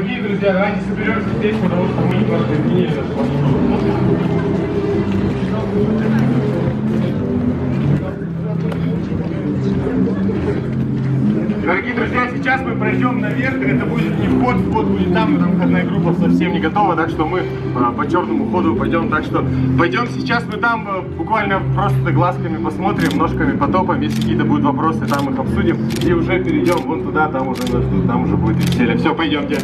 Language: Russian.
Дорогие друзья, давайте соберемся здесь, потому что мы не немножко изменили наш маршрут. Дорогие друзья, сейчас мы пройдем наверх, это будет не вход, вход будет там, там входная группа совсем не готова, так что мы а, по черному ходу пойдем, так что пойдем сейчас, мы там а, буквально просто глазками посмотрим, ножками потопаем, если какие-то будут вопросы, там их обсудим, и уже перейдем вон туда, там уже нас ждут, там уже будет веселье. Все, пойдемте.